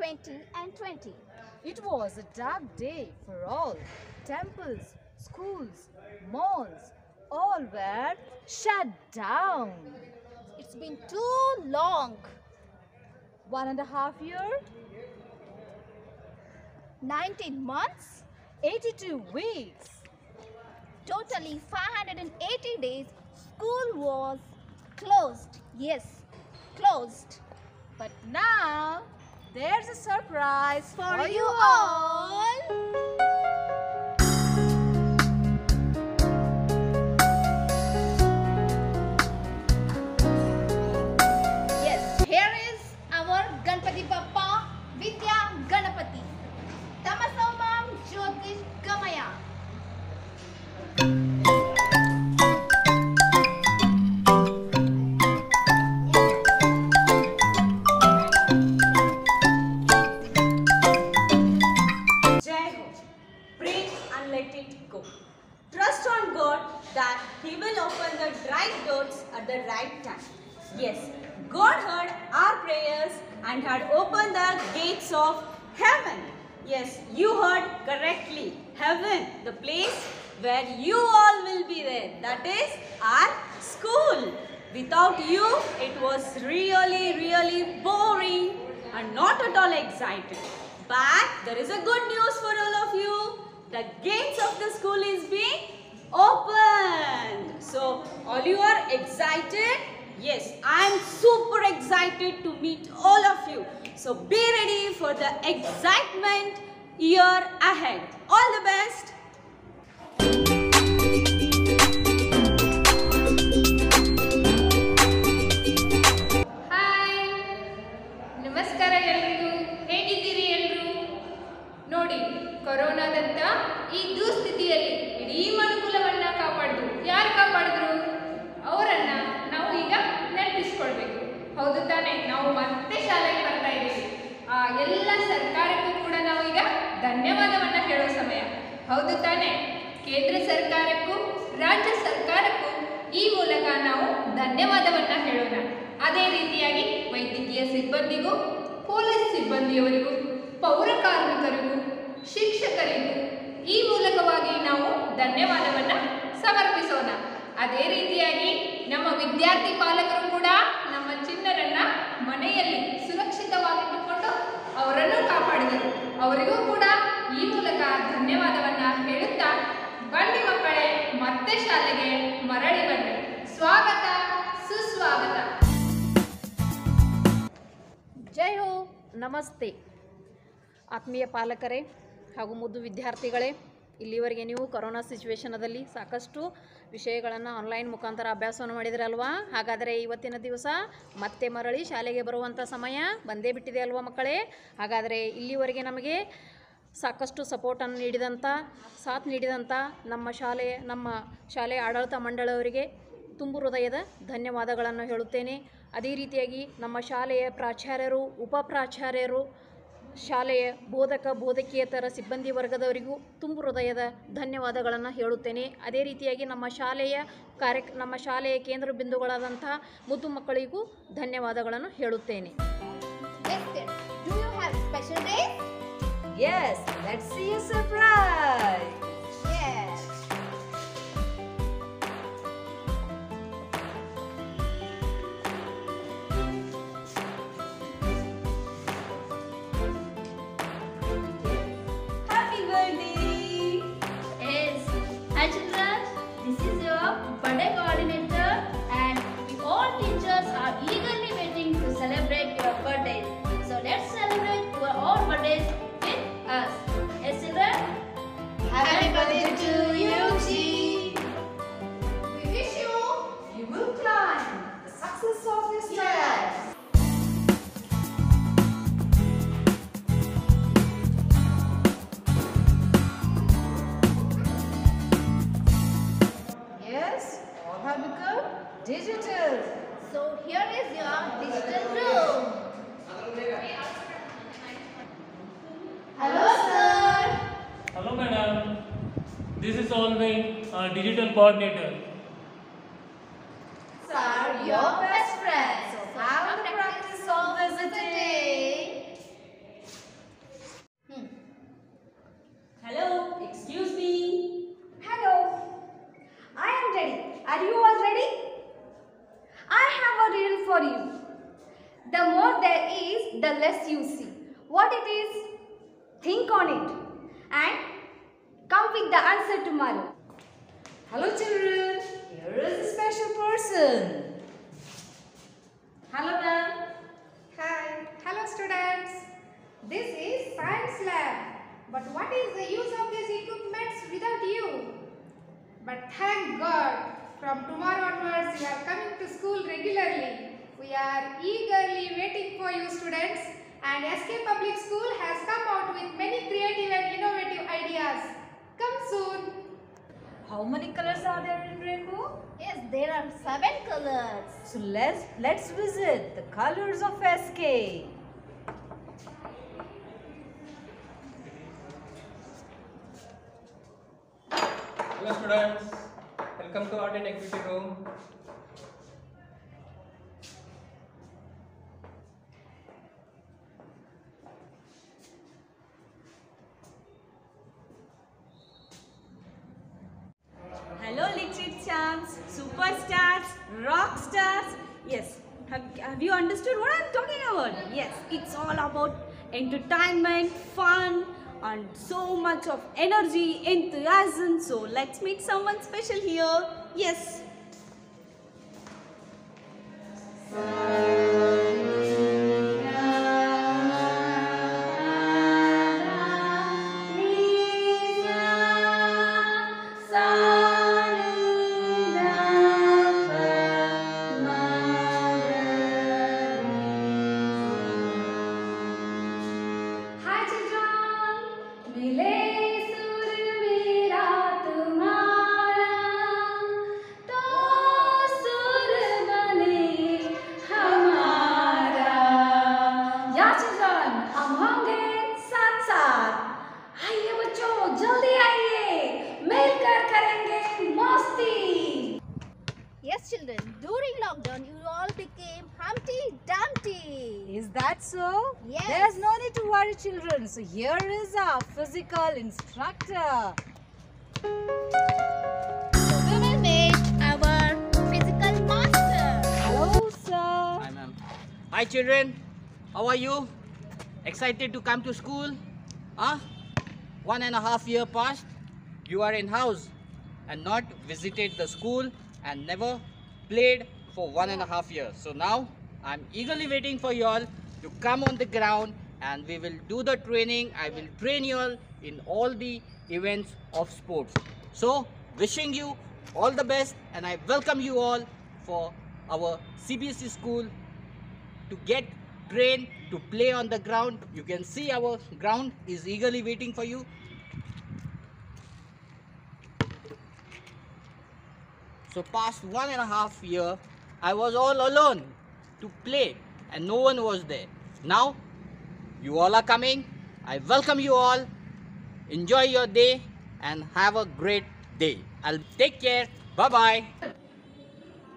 20 and 20. It was a dark day for all. Temples, schools, malls, all were shut down. It's been too long. One and a half year, 19 months, 82 weeks. totally 580 days, school was closed. Yes, closed. But now there's a surprise for, For you all. all. Place where you all will be there. That is our school. Without you, it was really, really boring and not at all exciting. But there is a good news for all of you. The gates of the school is being opened. So, all you are excited? Yes, I am super excited to meet all of you. So, be ready for the excitement year ahead. All the best. ಕಾಪಾಡಿದ್ರು? ಪಡೆದ್ರು ಅವರನ್ನ ನಾವು ಈಗ ನೆನಪಿಸ್ಕೊಳ್ಬೇಕು. ಹೌದು ತಾನೆ, ನಾವು ಮತ್ತೆ ಶಾಲೆಗೆ ಬರ್ತಾ ಇದ್ದೀವಿ. ಆ, ಎಲ್ಲ ಸರ್ಕಾರಕ್ಕೂ ಕೂಡ ನಾವು ಈಗ ಧನ್ಯವಾದವನ್ನ ಹೇಳೋ ಸಮಯ. ಹೌದು ತಾನೆ, ಕೇಂದ್ರ ಸರ್ಕಾರಕ್ಕೂ, ರಾಜ್ಯ ಸರ್ಕಾರಕ್ಕೂ ಈ ಮೂಲಕ ನಾವು ಧನ್ಯವಾದವನ್ನ ಹೇಳೋಣ. ಅದೇ ರೀತಿಯಾಗಿ ವೈದ್ಯಕೀಯ ಸಿಬ್ಬಂದಿಗೂ, ಪೊಲೀಸ್ ಸಿಬ್ಬಂದಿಯವರಿಗೂ, ಪೌರ ಕಾರ್ಮಿಕರಿಗೂ, ಶಿಕ್ಷಕರಿಗೂ ಈ ಮೂಲಕವಾಗಿ ನಾವು ಧನ್ಯವಾದವನ್ನ ಅದೇ ರೀತಿಯಾಗಿ ನಮ್ಮ ವಿದ್ಯಾರ್ಥಿ ಪಾಲಕರು ಕೂಡ ನಮ್ಮ ಚಿನ್ನರನ್ನ ಮನೆಯಲ್ಲಿ ಸುರಕ್ಷಿತವಾಗಿಟ್ಟುಕೊಂಡು ಅವರನ್ನು ಕಾಪಾಡಿದರು. ಅವರಿಗೂ ಕೂಡ ಈ ಮೂಲಕ ಧನ್ಯವಾದವನ್ನ ಹೇಳುತ್ತಾ, ಬನ್ನಿ ಮಕ್ಕಳೇ, ಮತ್ತೆ ಶಾಲೆಗೆ ಮರಳಿ ಬನ್ನಿ. ಸ್ವಾಗತ, ಸುಸ್ವಾಗತ. ಜೈ ಹೋ, ನಮಸ್ತೆ. ಆತ್ಮೀಯ ಪಾಲಕರೇ ಹಾಗೂ ಮುದ್ದು ವಿದ್ಯಾರ್ಥಿಗಳೇ ಇಲ್ಲಿವರೆಗೆ ನೀವು ಕೊರೋನಾ ಸಿಚುವೇಶನದಲ್ಲಿ ಸಾಕಷ್ಟು ವಿಷಯಗಳನ್ನು ಆನ್ಲೈನ್ ಮುಖಾಂತರ ಅಭ್ಯಾಸವನ್ನು ಮಾಡಿದ್ರಲ್ವಾ? ಹಾಗಾದರೆ ಇವತ್ತಿನ ದಿವಸ ಮತ್ತೆ ಮರಳಿ ಶಾಲೆಗೆ ಬರುವಂಥ ಸಮಯ ಬಂದೇ ಬಿಟ್ಟಿದೆ ಅಲ್ವಾ ಮಕ್ಕಳೇ? ಹಾಗಾದರೆ ಇಲ್ಲಿವರೆಗೆ ನಮಗೆ ಸಾಕಷ್ಟು ಸಪೋರ್ಟನ್ನು ನೀಡಿದಂಥ, ಸಾಥ್ ನೀಡಿದಂಥ ನಮ್ಮ ಶಾಲೆ ನಮ್ಮ ಶಾಲೆ ಆಡಳಿತ ಮಂಡಳಿಯವರಿಗೆ ತುಂಬು ಹೃದಯದ ಧನ್ಯವಾದಗಳನ್ನು ಹೇಳುತ್ತೇನೆ. ಅದೇ ರೀತಿಯಾಗಿ ನಮ್ಮ ಶಾಲೆಯ ಪ್ರಾಚಾರ್ಯರು, ಉಪ ಪ್ರಾಚಾರ್ಯರು ಶಾಲೆಯ ಬೋಧಕ ಬೋಧಕಿಯೇತರ ಸಿಬ್ಬಂದಿ ವರ್ಗದವರಿಗೂ ತುಂಬು ಹೃದಯದ ಧನ್ಯವಾದಗಳನ್ನು ಹೇಳುತ್ತೇನೆ. ಅದೇ ರೀತಿಯಾಗಿ ನಮ್ಮ ಶಾಲೆಯ ಕಾರ್ಯ ನಮ್ಮ ಶಾಲೆಯ ಕೇಂದ್ರ ಬಿಂದುಗಳಾದಂತಹ ಮುದ್ದು ಮಕ್ಕಳಿಗೂ ಧನ್ಯವಾದಗಳನ್ನು ಹೇಳುತ್ತೇನೆ. Yes, let's see a surprise. This is all uh, digital coordinator. Sir, your best friend. So how to practice always a day. Hmm. Hello, excuse me. Hello. I am ready. Are you all ready? I have a riddle for you. The more there is, the less you see. What it is? Think on it. And come with the answer tomorrow. Hello children, here is a special person. Hello ma'am. Hi. Hello students. This is science lab. But what is the use of these equipments without you? But thank God, from tomorrow onwards you are coming to school regularly. We are eagerly waiting for you students and SK Public School has come out with many creative and innovative ideas. Come soon. How many colors are there in rainbow? Yes, there are seven colors. So let's let's visit the colors of SK. Hello students, welcome to art and activity room. Hello, little champs, superstars, rock stars. Yes, have, have you understood what I'm talking about? Yes, it's all about entertainment, fun, and so much of energy, enthusiasm. So let's meet someone special here. Yes. That so? Yes. There's no need to worry children. So here is our physical instructor. We will meet our physical master. Hello sir. Hi, ma'am. Hi, children. How are you? Excited to come to school? Huh? One and a half year past. You are in house and not visited the school and never played for one and a half years. So now I'm eagerly waiting for you all to come on the ground and we will do the training. I will train you all in all the events of sports. So wishing you all the best and I welcome you all for our CBSE school to get trained to play on the ground. You can see our ground is eagerly waiting for you. So past one and a half year, I was all alone to play and no one was there. Now, you all are coming. I welcome you all. Enjoy your day and have a great day. I'll take care. Bye-bye.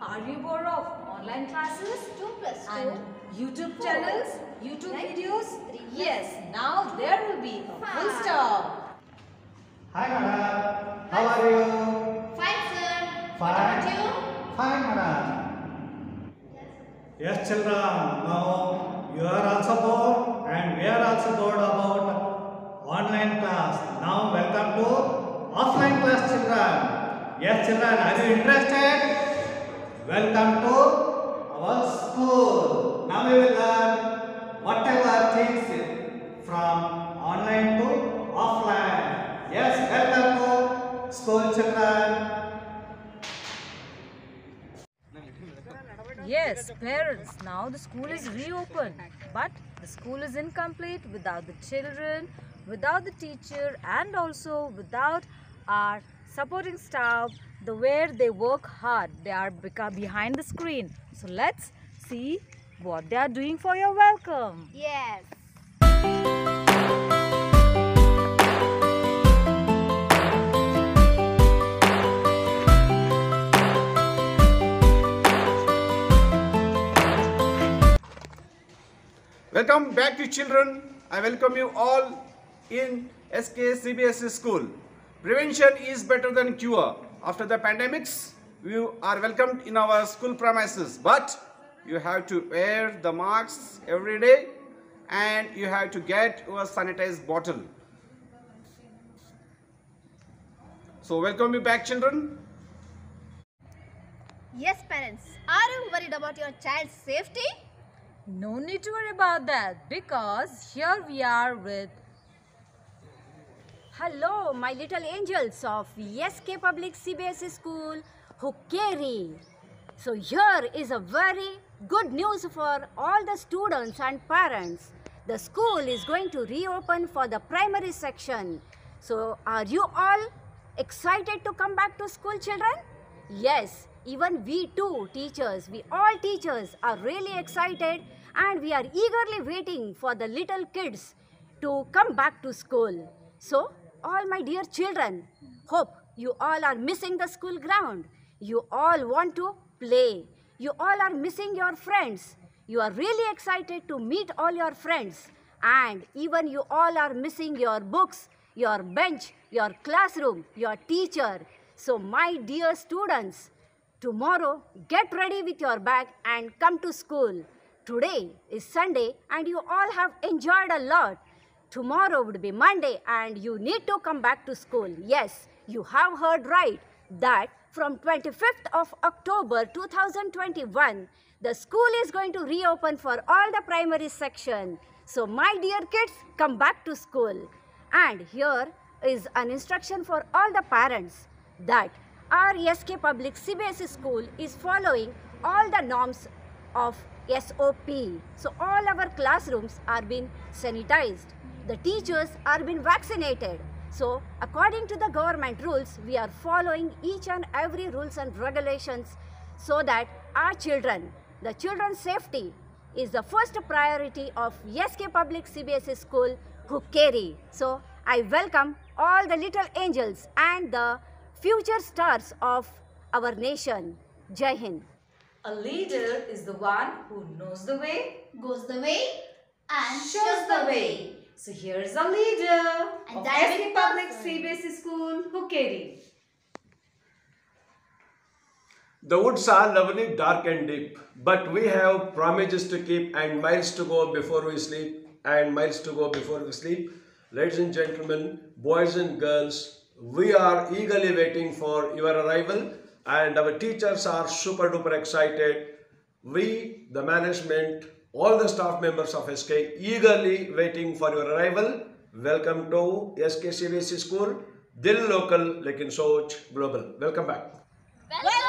Are you bored of online classes? 2 plus 2. And YouTube channels, YouTube Right. videos? Three. Yes, now there will be a full stop. Hi madam, how are you? Fine, sir. What Fine. about you? Fine madam. Yes children, now you are also bored and we are also bored about online class. Now welcome to offline class children. Yes children, are you interested? Welcome to our school. Now we will learn Yes, parents, now the school is reopened. But the school is incomplete without the children, without the teacher, and also without our supporting staff, the where they work hard. They are behind the screen. So let's see what they are doing for your welcome. Yes. Welcome back to children. I welcome you all in SK school. Prevention is better than cure. After the pandemics, you are welcomed in our school premises, but you have to wear the masks every day and you have to get your sanitized bottle. So welcome you back children. Yes, parents. Are you worried about your child's safety? No need to worry about that because here we are with Hello, my little angels of SK Public CBSE School, Hukkeri. So here is a very good news for all the students and parents. The school is going to reopen for the primary section. So are you all excited to come back to school children? Yes, even we too teachers, we all teachers are really excited and we are eagerly waiting for the little kids to come back to school. So all my dear children, hope you all are missing the school ground. You all want to play. You all are missing your friends. You are really excited to meet all your friends. And even you all are missing your books, your bench, your classroom, your teacher. So my dear students, tomorrow get ready with your bag and come to school. Today is Sunday and you all have enjoyed a lot. Tomorrow would be Monday and you need to come back to school. Yes, you have heard right that from 25th of October 2021, the school is going to reopen for all the primary section. So my dear kids, come back to school. And here is an instruction for all the parents that our SK Public CBSE school is following all the norms of SOP. So all our classrooms are being sanitized. The teachers are being vaccinated. So according to the government rules, we are following each and every rules and regulations so that our children, the children's safety is the first priority of SK Public CBSE School, Hukkeri. So I welcome all the little angels and the future stars of our nation. Jai Hind. a leader is the one who knows the way, Goes the way and shows the way. So here's a leader And of that's SK the Public person. CBSE School, Hukkeri. The woods are lovely, dark and deep, but we have promises to keep and miles to go before we sleep and miles to go before we sleep. Ladies and gentlemen, boys and girls, we are eagerly waiting for your arrival and our teachers are super duper excited. We, the management, all the staff members of SK eagerly waiting for your arrival. Welcome to SK CBSE School, Dil Local Lekin Soch Global. Welcome back. Welcome.